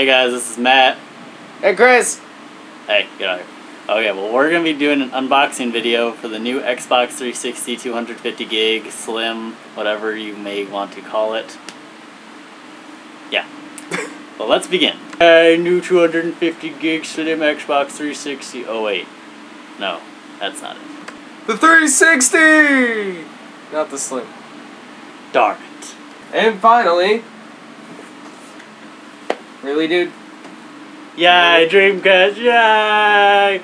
Hey guys, this is Matt. Hey, Kris. Hey, get out here. Okay, well, we're going to be doing an unboxing video for the new Xbox 360 250 gig Slim, whatever you may want to call it. Yeah. well, let's begin. Hey, new 250 gig Slim Xbox 360. Oh, wait. No, that's not it. The 360! Not the Slim. Darn it. And finally. Really, dude? Yay, Dreamcast, yay!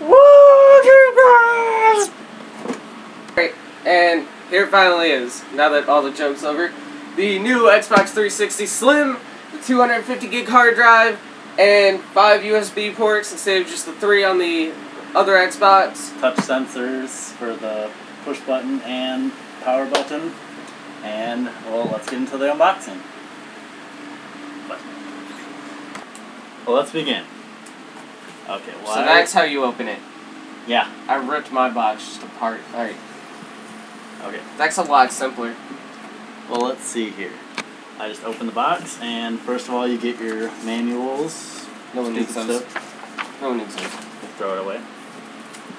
Woo, Dreamcast! Great. And here it finally is. Now that all the joke's over. The new Xbox 360 Slim, the 250 gig hard drive, and five USB ports instead of just the three on the other Xbox. touch sensors for the push button and power button. And well, let's get into the unboxing. Well, let's begin. Okay, well, So I- that's how you open it. yeah. I ripped my box just apart. Alright. Okay. That's a lot simpler. Well, let's see here. I just opened the box, and first of all, you get your manuals. No one needs those. stuff. No one needs those. Throw it away.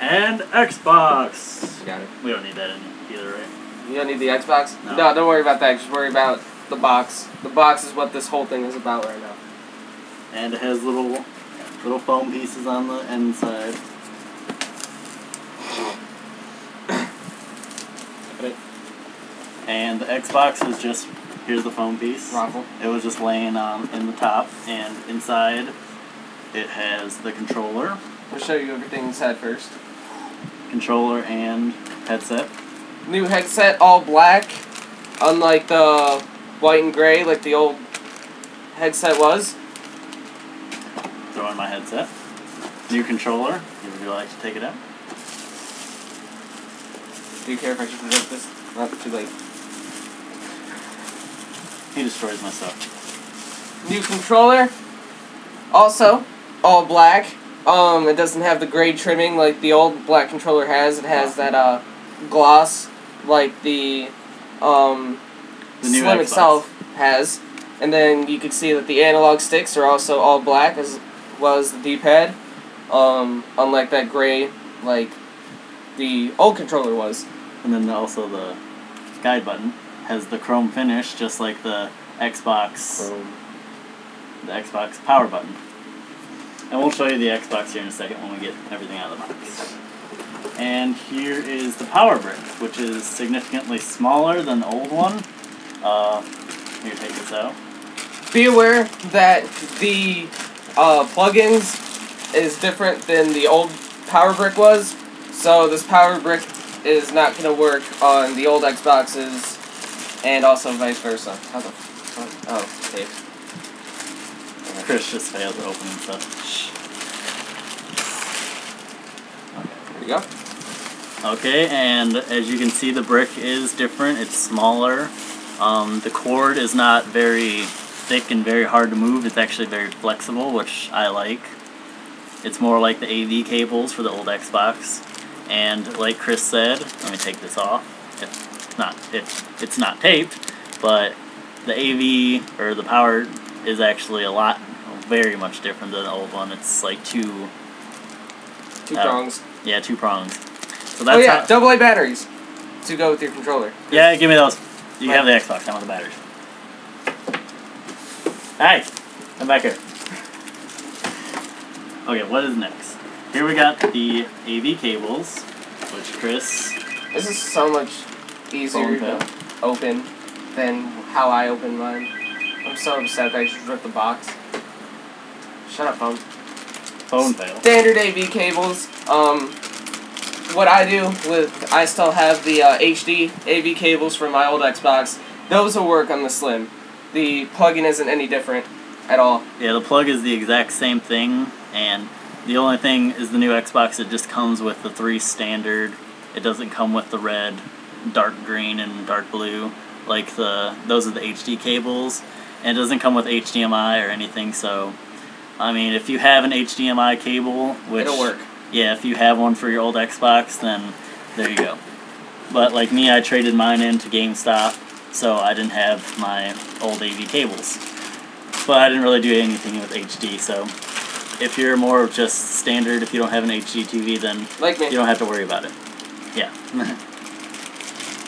And Xbox. You got it. We don't need that in either, right? You don't need the Xbox? No. no, don't worry about that. Just worry about the box. The box is what this whole thing is about right now. And it has little little foam pieces on the inside. And the Xbox is just here's the foam piece. Raffle. It was just laying on in the top, and inside it has the controller, I'll show you everything inside first. controller and headset. New headset, all black, unlike the white and gray like the old headset was. My headset. New controller. Would you like to take it out? Do you care if I should rip this? Not too late. He destroys my stuff. New controller, also all black. Um, it doesn't have the gray trimming like the old black controller has. It has that uh gloss like the um The new Slim Xbox. itself has. And then you can see that the analog sticks are also all black as well as the D-pad. Um, unlike that gray like the old controller was. And then also the guide button has the chrome finish, just like the Xbox, the Xbox power button. And we'll show you the Xbox here in a second when we get everything out of the box. And here is the power brick, which is significantly smaller than the old one. Uh, here, take this out. Be aware that the uh, plugins is different than the old Power Brick was. So this Power Brick is not going to work on the old Xboxes and also vice versa. How the fuck? Oh, tape. Kris just failed to open stuff. There we go. Okay, and as you can see, the brick is different. It's smaller. Um, the cord is not very thick and very hard to move. It's actually very flexible, which I like. It's more like the AV cables for the old Xbox. And like Kris said, let me take this off. It's not it's it's not taped, but the AV or the power is actually a lot very much different than the old one. It's like two Two Uh, prongs. yeah, two prongs. So that's Oh yeah, double A batteries to go with your controller. Yeah, give me those. You have the Xbox. I want the batteries. Hey, come back here. Okay, what is next? Here we got the AV cables, which Kris. This is so much easier to open than how I open mine. I'm so upset that I just ripped the box. Shut up, phone. Phone fail. Standard AV cables. Um, what I do with I still have the uh, HD AV cables from my old Xbox. Those will work on the Slim. The plug-in isn't any different at all. Yeah, the plug is the exact same thing, and the only thing is the new Xbox. It just comes with the three standard. It doesn't come with the red, dark green, and dark blue like the those are the HD cables, and it doesn't come with HDMI or anything. So, I mean, if you have an HDMI cable, which It'll work. yeah, if you have one for your old Xbox, then there you go. But like me, I traded mine into GameStop, so I didn't have my old AV cables. but I didn't really do anything with HD. So if you're more of just standard, if you don't have an HD TV, then Like you don't have to worry about it. Yeah.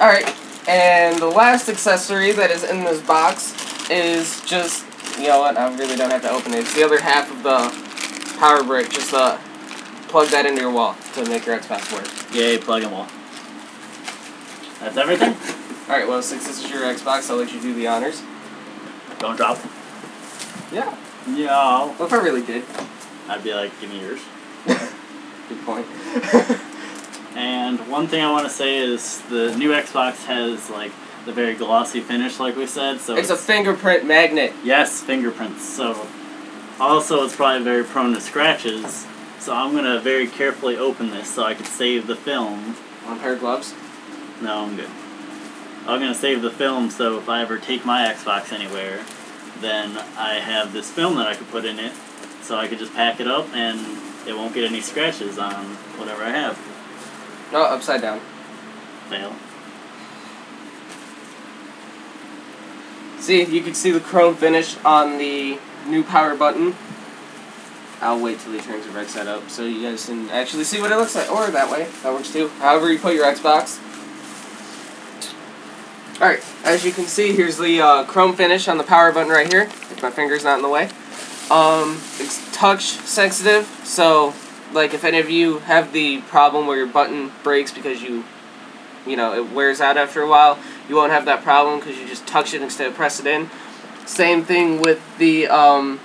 Alright, and the last accessory that is in this box is just, you know what, I really don't have to open it. It's the other half of the power brick. Just uh, plug that into your wall to make your Xbox work. Yay, plug and wall. That's everything. Alright, well, since this is your Xbox, I'll let you do the honors. Don't drop. Yeah. Yeah. Well, if I really did. I'd be like, give me yours. Good point. And one thing I want to say is the new Xbox has like the very glossy finish, like we said. So it's a fingerprint magnet. yes, fingerprints. So also it's probably very prone to scratches. So I'm gonna very carefully open this so I can save the film. One pair of gloves. No, I'm good. I'm gonna save the film so if I ever take my Xbox anywhere, then I have this film that I could put in it, so I could just pack it up and it won't get any scratches on whatever I have. No, upside down. Fail. See, you can see the chrome finish on the new power button. I'll wait till he turns the right side up so you guys can actually see what it looks like. Or that way, that works too. However you put your Xbox. Alright, as you can see, here's the uh, chrome finish on the power button right here. If my finger's not in the way. Um, it's touch sensitive, so like if any of you have the problem where your button breaks because you, you know, it wears out after a while, you won't have that problem because you just touch it instead of press it in. Same thing with the um,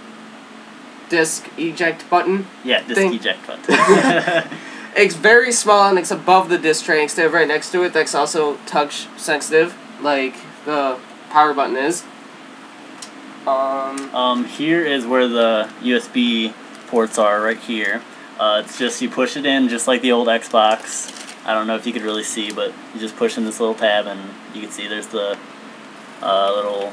disc eject button. Yeah, disc Thing. eject button. It's very small and it's above the disc tray instead of right next to it. That's also touch sensitive, like the power button is. Um, um, here is where the USB ports are, right here. Uh, it's just you push it in, just like the old Xbox. I don't know if you could really see, but you just push in this little tab, and you can see there's the uh, little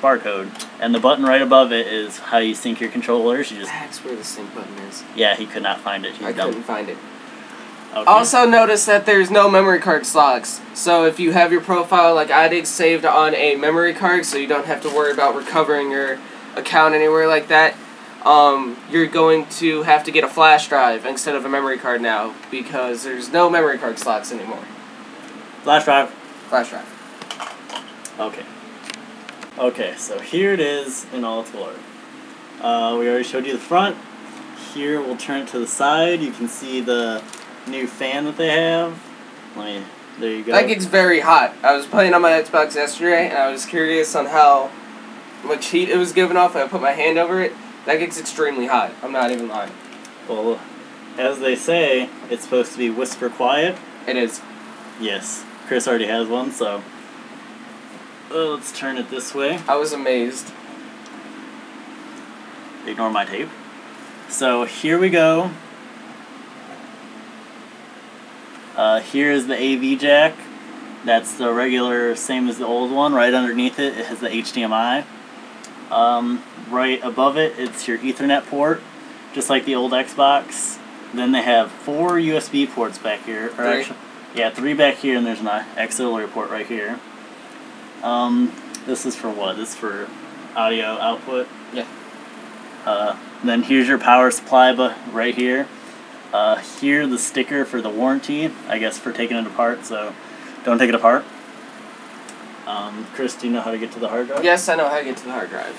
barcode. And the button right above it is how you sync your controllers. You just that's where the sync button is. yeah, he could not find it. He's I dumb. couldn't find it. Okay. Also notice that there's no memory card slots. So if you have your profile like I did saved on a memory card so you don't have to worry about recovering your account anywhere like that, um, you're going to have to get a flash drive instead of a memory card now because there's no memory card slots anymore. flash drive. Flash drive. Okay. Okay, so here it is in all its glory. Uh, we already showed you the front. Here we'll turn it to the side. You can see the new fan that they have. Let me. There you go. That gets very hot. I was playing on my Xbox yesterday and I was curious on how much heat it was giving off. I put my hand over it. That gets extremely hot. I'm not even lying. well, as they say, it's supposed to be whisper quiet. It is. Yes, Kris already has one, so. Uh, let's turn it this way. I was amazed. Ignore my tape. So here we go. Uh, here is the AV jack. That's the regular, same as the old one. Right underneath it, it has the HDMI. Um, right above it, it's your Ethernet port, just like the old Xbox. Then they have four USB ports back here. Or Three. actually, yeah, three back here, and there's an auxiliary port right here. Um, this is for what? This is for audio output. Yeah. Uh, then here's your power supply, but right here. Uh, here the sticker for the warranty, I guess for taking it apart. So don't take it apart. Um, Kris, do you know how to get to the hard drive? Yes, I know how to get to the hard drive.